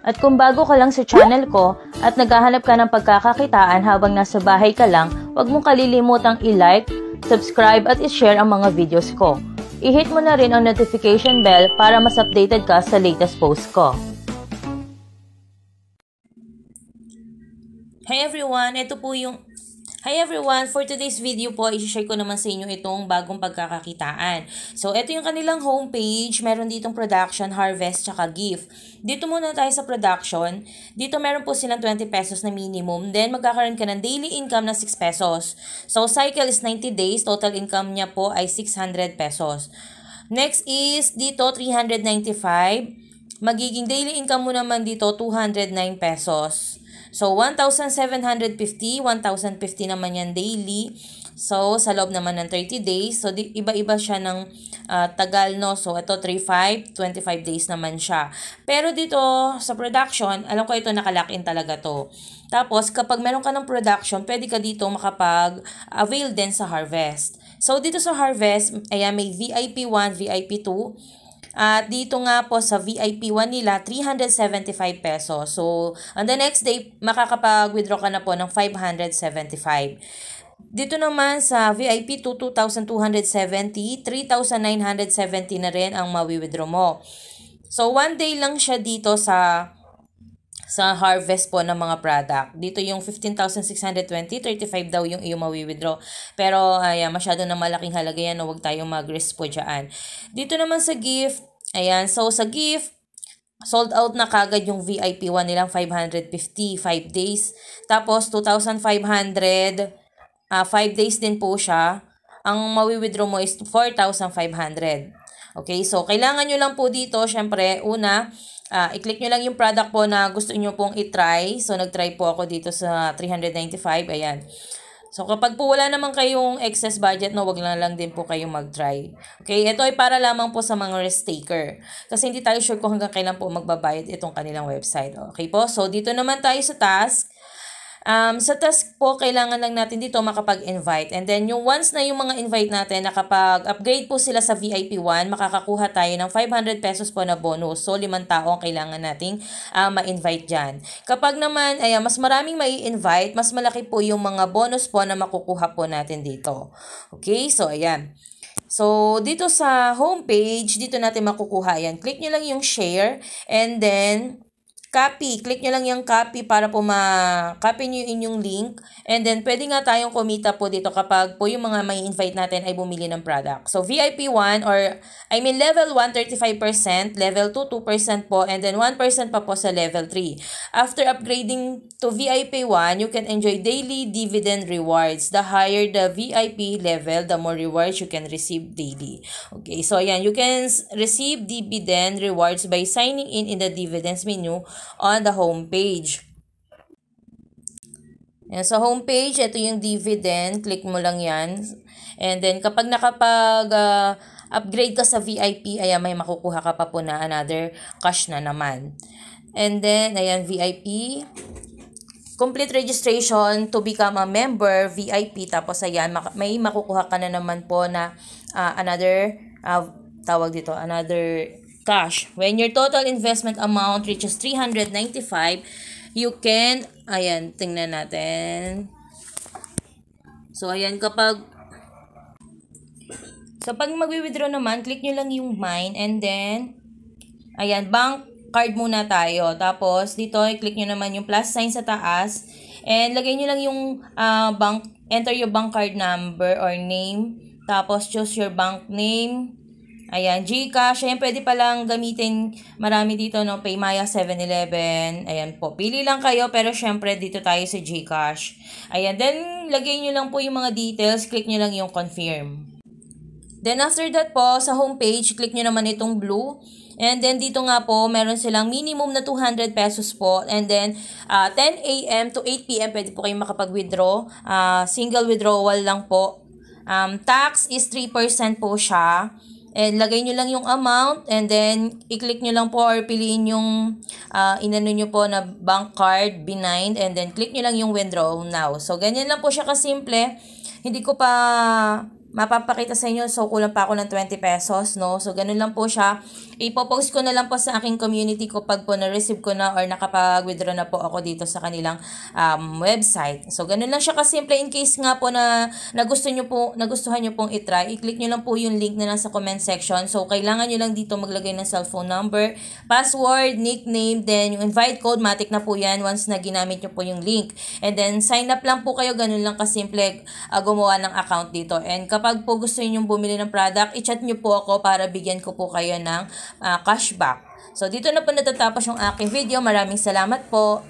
At kung bago ka lang sa channel ko at naghahanap ka ng pagkakakitaan habang nasa bahay ka lang, huwag mong kalilimutang i-like, subscribe at i-share ang mga videos ko. I-hit mo na rin ang notification bell para mas updated ka sa latest post ko. Hi everyone, ito po yung Hi everyone! For today's video po, i-share ko naman sa inyo itong bagong pagkakakitaan. So, ito yung kanilang homepage. Meron ditong production, harvest, tsaka gift. Dito muna tayo sa production. Dito meron po silang 20 pesos na minimum. Then, magkakaroon ka ng daily income na 6 pesos. So, cycle is 90 days. Total income niya po ay 600 pesos. Next is dito, 395. Magiging daily income mo naman dito, 209 pesos. So, 1,750, 1,050 naman yan daily. So, sa loob naman ng 30 days. So, iba-iba siya ng uh, tagal, no? So, ito 3,5, 25 days naman siya. Pero dito, sa production, alam ko ito nakalock in talaga to. Tapos, kapag meron ka ng production, pwede ka dito makapag-avail din sa harvest. So, dito sa harvest, ayan, may VIP 1, VIP 2, at dito nga po sa VIP 1 nila, 375 pesos. So, on the next day, makakapag-withdraw ka na po ng 575. Dito naman sa VIP 2, 2,270, 3,970 na rin ang mawi-withdraw mo. So, one day lang siya dito sa sa harvest po ng mga product. Dito yung 15,620, 35 daw yung iyong mawi-withdraw. Pero ayan, masyado na malaking halaga yan, huwag tayong mag-risk po dyan. Dito naman sa gift, ayan, so sa gift, sold out na kagad yung VIP 1 nilang 550, 5 days. Tapos 2,500, uh, 5 days din po siya. Ang mawi-withdraw mo is 4,500. Okay, so kailangan nyo lang po dito, syempre, una, uh, i-click nyo lang yung product po na gusto nyo pong i-try. So, nag-try po ako dito sa 395. Ayan. So, kapag po wala naman kayong excess budget, no, wag lang lang din po kayong mag-try. Okay? Ito ay para lamang po sa mga risk taker. Kasi hindi tayo sure kung hanggang kailan po magbabayad itong kanilang website. Okay po? So, dito naman tayo sa task. Um, sa task po, kailangan lang natin dito makapag-invite. And then, yung once na yung mga invite natin, nakapag-upgrade po sila sa VIP 1, makakakuha tayo ng 500 pesos po na bonus. So, limang tao ang kailangan nating uh, ma-invite dyan. Kapag naman, ay, mas maraming mai invite mas malaki po yung mga bonus po na makukuha po natin dito. Okay? So, ayan. So, dito sa homepage, dito natin makukuha yan. Click nyo lang yung share and then copy. Click nyo lang yung copy para po ma-copy nyo inyong link. And then, pwede nga tayong kumita po dito kapag po yung mga may invite natin ay bumili ng product. So, VIP 1 or, I mean, level 1, 35%, level 2, 2% po, and then 1% pa po sa level 3. After upgrading to VIP 1, you can enjoy daily dividend rewards. The higher the VIP level, the more rewards you can receive daily. Okay, so ayan, you can receive dividend rewards by signing in in the dividends menu on the home page. Yan, sa home page, ito yung dividend. Click mo lang yan. And then, kapag nakapag uh, upgrade ka sa VIP, ayan, may makukuha ka pa po na another cash na naman. And then, ayan, VIP. Complete registration to become a member, VIP. Tapos, ayan, may makukuha ka na naman po na uh, another, uh, tawag dito, another cash. When your total investment amount reaches 395, you can, ayan, tingnan natin. So, ayan, kapag, so, pag magwi-withdraw naman, click nyo lang yung mine and then, ayan, bank card muna tayo. Tapos, dito, i-click nyo naman yung plus sign sa taas. And, lagay nyo lang yung uh, bank, enter your bank card number or name. Tapos, choose your bank name. Ayan, Gcash. Ayan, pwede palang gamitin marami dito, no? Paymaya 7-Eleven. Ayan po. Pili lang kayo, pero syempre dito tayo sa Gcash. Ayan, then lagay nyo lang po yung mga details. Click nyo lang yung confirm. Then after that po, sa homepage, click nyo naman itong blue. And then dito nga po, meron silang minimum na 200 pesos po. And then uh, 10 a.m. to 8 p.m. pwede po kayong makapag-withdraw. Uh, single withdrawal lang po. Um, tax is 3% po siya. And lagay nyo lang yung amount and then i-click nyo lang po or piliin yung uh, inano nyo po na bank card, benign and then click nyo lang yung withdraw now. So, ganyan lang po siya kasimple. Hindi ko pa mapapakita sa inyo. So, kulang pa ako ng 20 pesos, no? So, ganun lang po siya. Ipopost ko na lang po sa aking community ko pag po na-receive ko na or nakapag-withdraw na po ako dito sa kanilang um, website. So, ganun lang siya kasimple. In case nga po na nagusto nyo po, nagustuhan nyo pong itry, i-click nyo lang po yung link na nasa comment section. So, kailangan nyo lang dito maglagay ng cellphone number, password, nickname, then yung invite code, matik na po yan once na ginamit nyo po yung link. And then, sign up lang po kayo. Ganun lang kasimple uh, gumawa ng account dito. And kapag po gusto niyo bumili ng product, i-chat niyo po ako para bigyan ko po kayo ng uh, cashback. So, dito na po natatapos yung aking video. Maraming salamat po.